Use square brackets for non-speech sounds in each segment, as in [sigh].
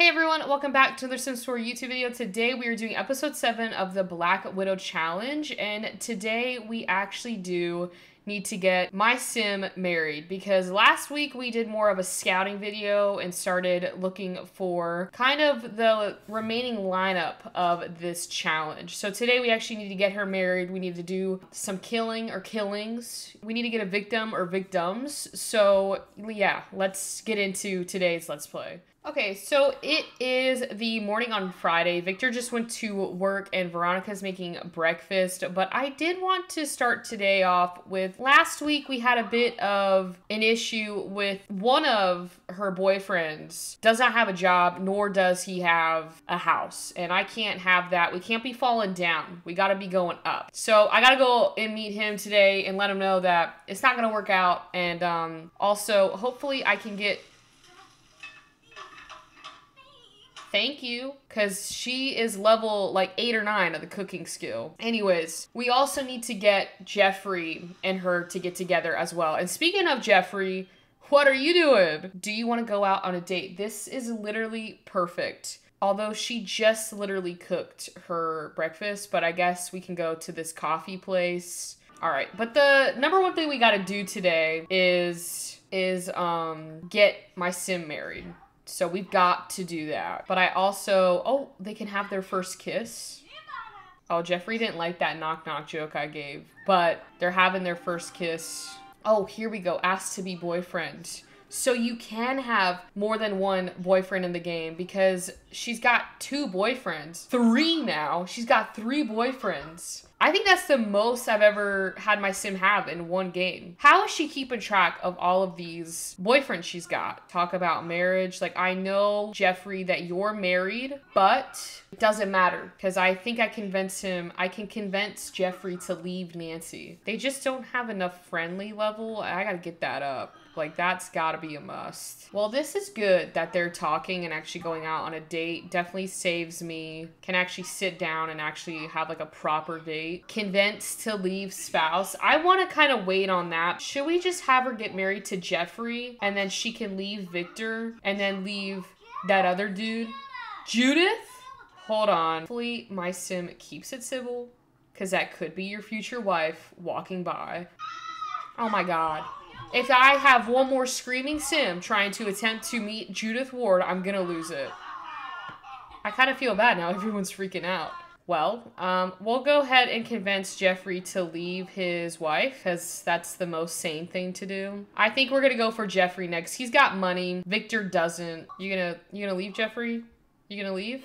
Hey everyone, welcome back to the Sims 4 YouTube video. Today we are doing episode 7 of the Black Widow Challenge, and today we actually do need to get my sim married because last week we did more of a scouting video and started looking for kind of the remaining lineup of this challenge. So today we actually need to get her married. We need to do some killing or killings. We need to get a victim or victims. So yeah, let's get into today's Let's Play. Okay, so it is the morning on Friday. Victor just went to work and Veronica's making breakfast, but I did want to start today off with last week we had a bit of an issue with one of her boyfriends does not have a job nor does he have a house. And I can't have that. We can't be falling down. We got to be going up. So, I got to go and meet him today and let him know that it's not going to work out and um also hopefully I can get Thank you. Because she is level like eight or nine of the cooking skill. Anyways, we also need to get Jeffrey and her to get together as well. And speaking of Jeffrey, what are you doing? Do you want to go out on a date? This is literally perfect. Although she just literally cooked her breakfast, but I guess we can go to this coffee place. All right, but the number one thing we got to do today is is um get my sim married. So we've got to do that. But I also, oh, they can have their first kiss. Oh, Jeffrey didn't like that knock knock joke I gave, but they're having their first kiss. Oh, here we go. Asked to be boyfriend. So you can have more than one boyfriend in the game because she's got two boyfriends. Three now. She's got three boyfriends. I think that's the most I've ever had my sim have in one game. How is she keeping track of all of these boyfriends she's got? Talk about marriage. Like, I know, Jeffrey, that you're married, but it doesn't matter because I think I convinced him, I can convince Jeffrey to leave Nancy. They just don't have enough friendly level. I gotta get that up. Like, that's gotta be a must. Well, this is good that they're talking and actually going out on a date. Definitely saves me. Can actually sit down and actually have like a proper date. Convinced to leave spouse. I want to kind of wait on that. Should we just have her get married to Jeffrey and then she can leave Victor and then leave that other dude? Judith? Hold on. Hopefully my sim keeps it civil because that could be your future wife walking by. Oh my god. If I have one more screaming sim trying to attempt to meet Judith Ward, I'm gonna lose it. I kind of feel bad now. [laughs] Everyone's freaking out. Well, um, we'll go ahead and convince Jeffrey to leave his wife, because that's the most sane thing to do. I think we're gonna go for Jeffrey next. He's got money. Victor doesn't. You gonna you gonna leave Jeffrey? You gonna leave?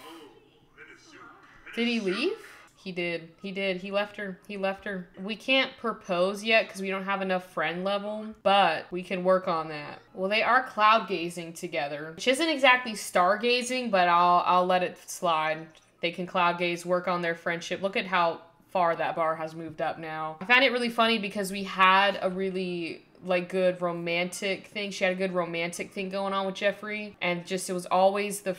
Did he leave? He did. He did. He left her. He left her. We can't propose yet because we don't have enough friend level, but we can work on that. Well, they are cloud gazing together, which isn't exactly stargazing, but I'll I'll let it slide. They can cloud gaze, work on their friendship. Look at how far that bar has moved up now. I found it really funny because we had a really like good romantic thing. She had a good romantic thing going on with Jeffrey, and just it was always the.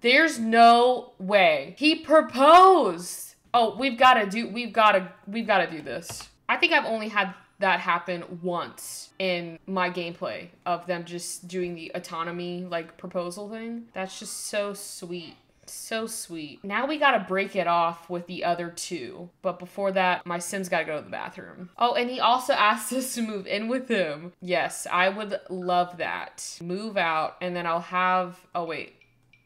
There's no way. He proposed. Oh, we've got to do we've got to we've got to do this. I think I've only had that happen once in my gameplay of them just doing the autonomy like proposal thing. That's just so sweet. So sweet. Now we gotta break it off with the other two. But before that, my Sim's gotta go to the bathroom. Oh, and he also [laughs] asked us to move in with him. Yes, I would love that. Move out, and then I'll have. Oh, wait.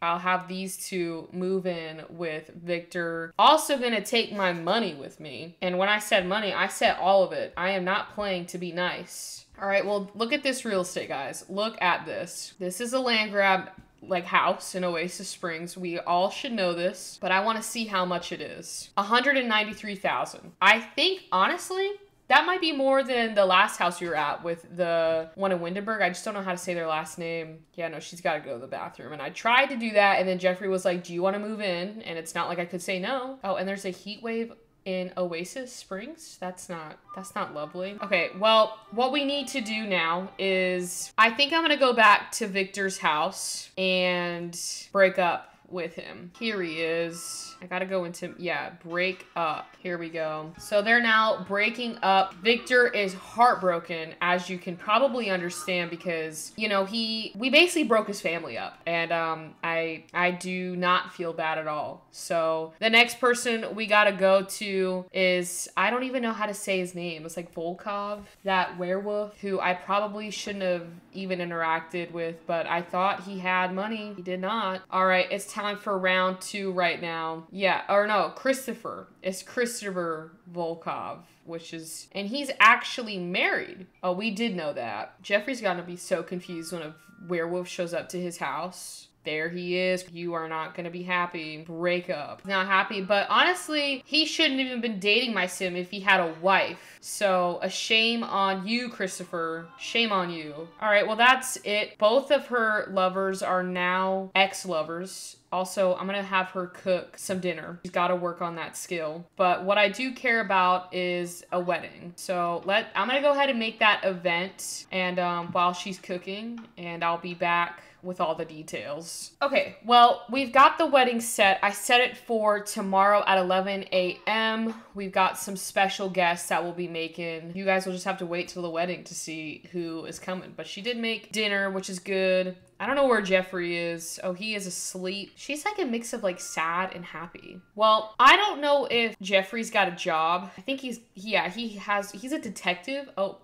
I'll have these two move in with Victor. Also gonna take my money with me. And when I said money, I said all of it. I am not playing to be nice. All right, well, look at this real estate, guys. Look at this. This is a Landgraab like house in Oasis Springs. We all should know this, but I want to see how much it is. 193,000. I think honestly, that might be more than the last house we were at with the one in Windenburg. I just don't know how to say their last name. Yeah, no, she's got to go to the bathroom. And I tried to do that, and then Jeffrey was like, Do you want to move in? And it's not like I could say no. Oh, and there's a heat wave in Oasis Springs. That's not that's not lovely. Okay, well, what we need to do now is I think I'm going to go back to Victor's house and break up with him. Here he is. I gotta go into, yeah, break up. Here we go. So they're now breaking up. Victor is heartbroken, as you can probably understand, because, you know, he, we basically broke his family up. And um, I, I do not feel bad at all. So the next person we gotta go to is, I don't even know how to say his name. It's like Volkov, that werewolf who I probably shouldn't have even interacted with, but I thought he had money. He did not. All right, it's time for round two right now. Yeah, or no, Christopher. It's Christopher Volkov, which is, and he's actually married. Oh, we did know that. Jeffrey's gonna be so confused when a werewolf shows up to his house there he is. You are not gonna be happy. Break up. Not happy, but honestly, he shouldn't even been dating my sim if he had a wife. So a shame on you, Christopher. Shame on you. All right, well that's it. Both of her lovers are now ex-lovers. Also, I'm gonna have her cook some dinner. She's gotta work on that skill. But what I do care about is a wedding. So let I'm gonna go ahead and make that event and um, while she's cooking and I'll be back with all the details. Okay, well, we've got the wedding set. I set it for tomorrow at 11 a.m. We've got some special guests that will be making. You guys will just have to wait till the wedding to see who is coming. But she did make dinner, which is good. I don't know where Jeffrey is. Oh, he is asleep. She's like a mix of like sad and happy. Well, I don't know if Jeffrey's got a job. I think he's, yeah, he has, he's a detective. Oh,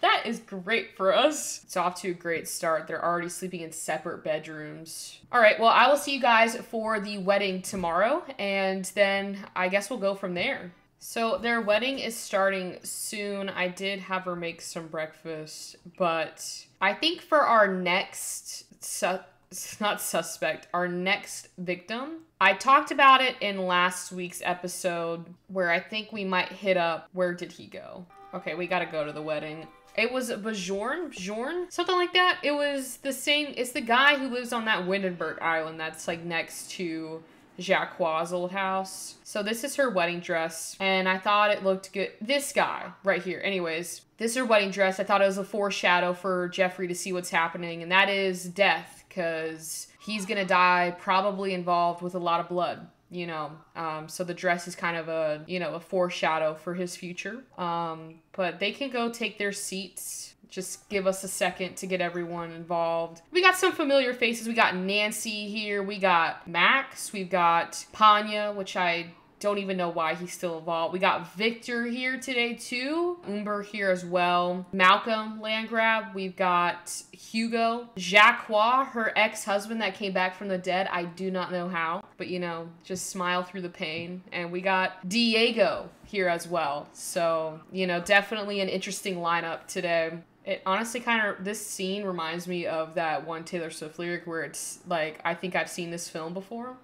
that is great for us. It's off to a great start. They're already sleeping in separate bedrooms. All right, well, I will see you guys for the wedding tomorrow, and then I guess we'll go from there. So their wedding is starting soon. I did have her make some breakfast, but I think for our next su- [laughs] not suspect, our next victim. I talked about it in last week's episode where I think we might hit up where did he go? Okay, we gotta go to the wedding. It was Bajorn, Bjorn, something like that. It was the same. It's the guy who lives on that Windenburg island that's like next to Jacques' old house. So this is her wedding dress, and I thought it looked good. This guy right here. Anyways, this is her wedding dress. I thought it was a foreshadow for Jeffrey to see what's happening, and that is death, because he's gonna die, probably involved with a lot of blood you know um, so the dress is kind of a you know a foreshadow for his future. Um, but they can go take their seats. Just give us a second to get everyone involved. We got some familiar faces. We got nancy here. We got max. We've got panya which i don't even know why he's still involved. We got Victor here today too. Umber here as well. Malcolm Landgraab. We've got Hugo. Jacques, her ex-husband that came back from the dead. I do not know how, but you know, just smile through the pain. And we got Diego here as well. So, you know, definitely an interesting lineup today. It honestly kind of this scene reminds me of that one Taylor Swift lyric where it's like I think I've seen this film before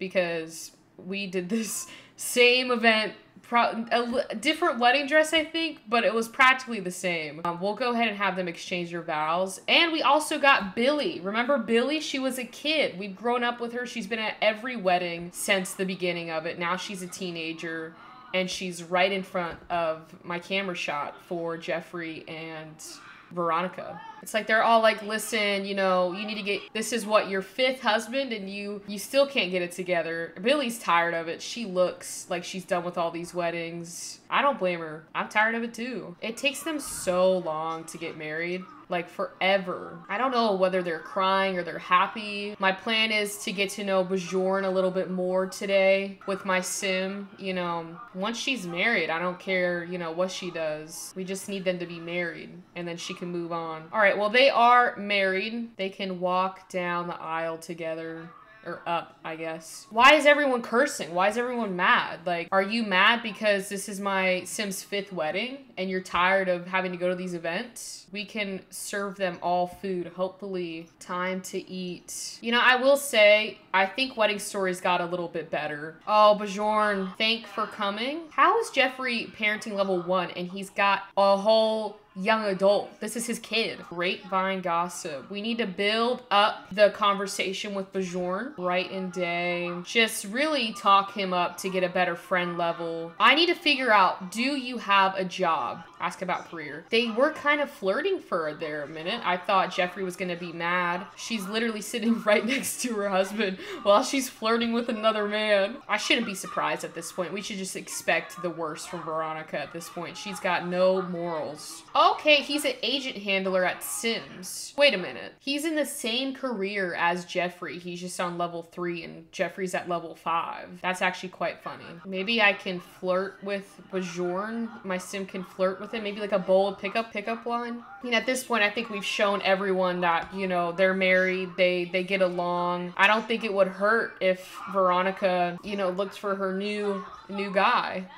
because we did this same event pro- a different wedding dress i think but it was practically the same. Um, we'll go ahead and have them exchange their vows. And we also got billy. Remember billy? She was a kid. We've grown up with her. She's been at every wedding since the beginning of it. Now she's a teenager and she's right in front of my camera shot for jeffrey and Veronica. It's like they're all like, listen, you know, you need to get this is what your fifth husband and you you still can't get it together. Billy's tired of it. She looks like she's done with all these weddings. I don't blame her. I'm tired of it too. It takes them so long to get married like forever. I don't know whether they're crying or they're happy. My plan is to get to know Bajorn a little bit more today with my sim. You know, once she's married, I don't care, you know, what she does. We just need them to be married and then she can move on. All right, well, they are married. They can walk down the aisle together or up, I guess. Why is everyone cursing? Why is everyone mad? Like, are you mad because this is my Sim's fifth wedding and you're tired of having to go to these events? We can serve them all food. Hopefully, time to eat. You know, I will say, I think Wedding Stories got a little bit better. Oh, Bajorn, thank for coming. How is Jeffrey parenting level one and he's got a whole young adult. This is his kid. Grapevine gossip. We need to build up the conversation with Bajorn right and day. Just really talk him up to get a better friend level. I need to figure out, do you have a job? Ask about career. They were kind of flirting for there a minute. I thought Jeffrey was gonna be mad. She's literally [laughs] sitting right next to her husband while she's flirting with another man. I shouldn't be surprised at this point. We should just expect the worst from Veronica at this point. She's got no morals. Okay, he's an agent handler at Sims. Wait a minute. He's in the same career as Jeffrey. He's just on level three and Jeffrey's at level five. That's actually quite funny. Maybe I can flirt with Bajorn. My sim can flirt with him. Maybe like a bold pickup pickup line. I mean, at this point, I think we've shown everyone that, you know, they're married, they, they get along. I don't think it would hurt if Veronica, you know, looked for her new, new guy.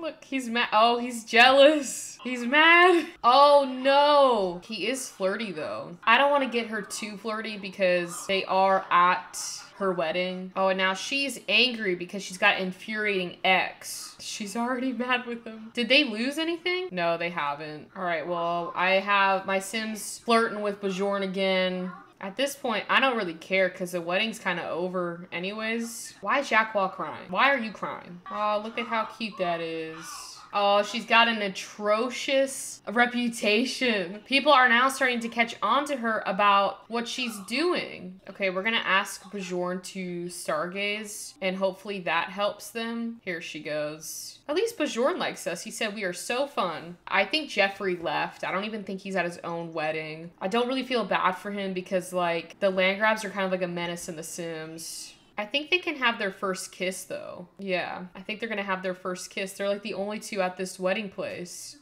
Look, he's mad. Oh, he's jealous. He's mad. Oh no. He is flirty though. I don't want to get her too flirty because they are at her wedding. Oh, and now she's angry because she's got infuriating ex. She's already [laughs] mad with him. Did they lose anything? No, they haven't. All right, well, I have my Sims flirting with Bajorn again. At this point, I don't really care because the wedding's kind of over anyways. Why is Jacques crying? Why are you crying? Oh, look at how cute that is. Oh, she's got an atrocious reputation. People are now starting to catch on to her about what she's doing. Okay, we're gonna ask Bajorn to stargaze, and hopefully that helps them. Here she goes. At least Bajorn likes us. He said we are so fun. I think Jeffrey left. I don't even think he's at his own wedding. I don't really feel bad for him because, like, the Landgraabs are kind of like a menace in The Sims. I think they can have their first kiss though. Yeah, I think they're gonna have their first kiss. They're like the only two at this wedding place.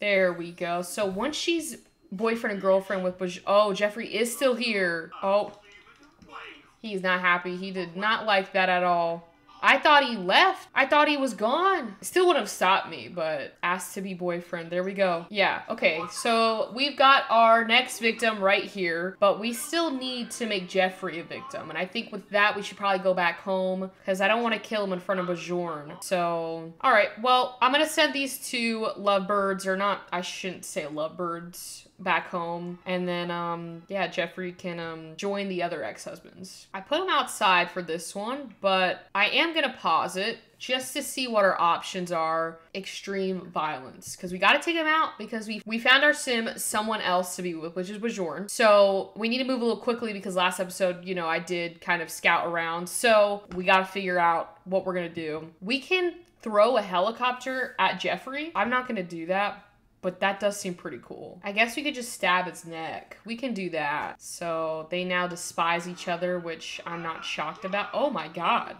There we go. So once she's boyfriend and girlfriend with Bush, oh, Jeffrey is still here. Oh, he's not happy. He did not like that at all. I thought he left. I thought he was gone. Still would have stopped me, but asked to be boyfriend. There we go. Yeah, okay. So we've got our next victim right here, but we still need to make Jeffrey a victim. And I think with that, we should probably go back home because I don't want to kill him in front of Bajorn. So, all right. Well, I'm going to send these two lovebirds, or not, I shouldn't say lovebirds back home. And then um yeah jeffrey can um join the other ex-husbands. I put him outside for this one but i am gonna pause it just to see what our options are. Extreme violence. Because we got to take him out because we we found our sim someone else to be with which is Bajorn. so we need to move a little quickly because last episode you know i did kind of scout around. So we got to figure out what we're gonna do. We can throw a helicopter at jeffrey. I'm not gonna do that but that does seem pretty cool. I guess we could just stab its neck. We can do that. So they now despise each other, which I'm not shocked about. Oh my god.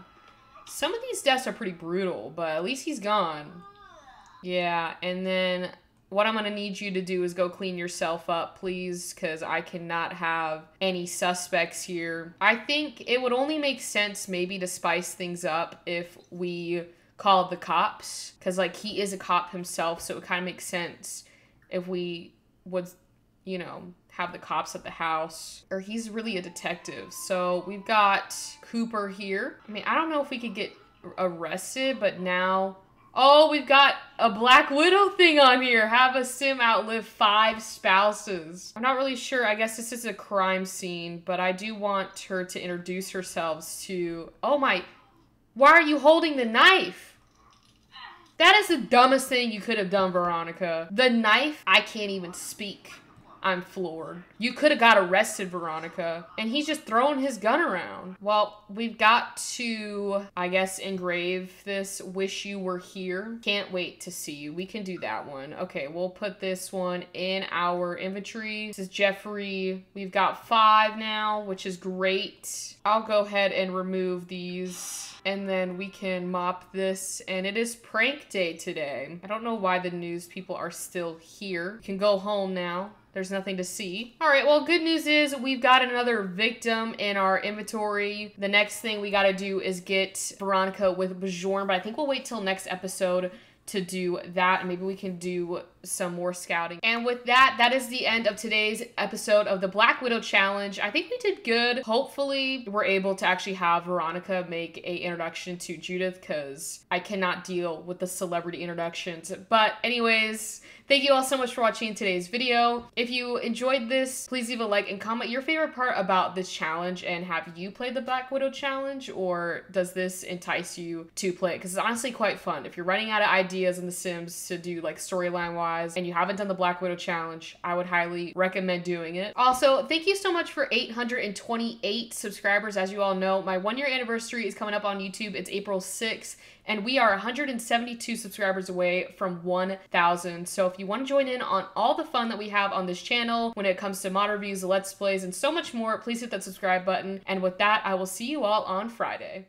Some of these deaths are pretty brutal, but at least he's gone. Yeah, and then what I'm gonna need you to do is go clean yourself up, please, because I cannot have any suspects here. I think it would only make sense maybe to spice things up if we called the cops because like he is a cop himself so it kind of makes sense if we would you know have the cops at the house. Or he's really a detective so we've got cooper here. I mean i don't know if we could get arrested but now oh we've got a black widow thing on here. Have a sim outlive five spouses. I'm not really sure. I guess this is a crime scene but i do want her to introduce herself to oh my why are you holding the knife? That is the dumbest thing you could have done, Veronica. The knife, I can't even speak. I'm floored. You could have got arrested, Veronica. And he's just throwing his gun around. Well, we've got to, I guess, engrave this Wish You Were Here. Can't wait to see you. We can do that one. Okay, we'll put this one in our inventory. This is Jeffrey. We've got five now, which is great. I'll go ahead and remove these and then we can mop this. And it is prank day today. I don't know why the news people are still here. You can go home now. There's nothing to see. All right, well, good news is we've got another victim in our inventory. The next thing we got to do is get Veronica with Bajorn, but I think we'll wait till next episode to do that. Maybe we can do some more scouting. And with that, that is the end of today's episode of the Black Widow Challenge. I think we did good. Hopefully, we're able to actually have Veronica make a introduction to Judith because I cannot deal with the celebrity introductions. But anyways, Thank you all so much for watching today's video. If you enjoyed this, please leave a like and comment your favorite part about this challenge and have you played the Black Widow challenge or does this entice you to play it? Because it's honestly quite fun. If you're running out of ideas in The Sims to do like storyline and you haven't done the Black Widow challenge, I would highly recommend doing it. Also, thank you so much for 828 subscribers. As you all know, my one year anniversary is coming up on YouTube. It's April 6th and we are 172 subscribers away from 1,000. So if you want to join in on all the fun that we have on this channel when it comes to mod reviews, let's plays, and so much more, please hit that subscribe button. And with that, I will see you all on Friday.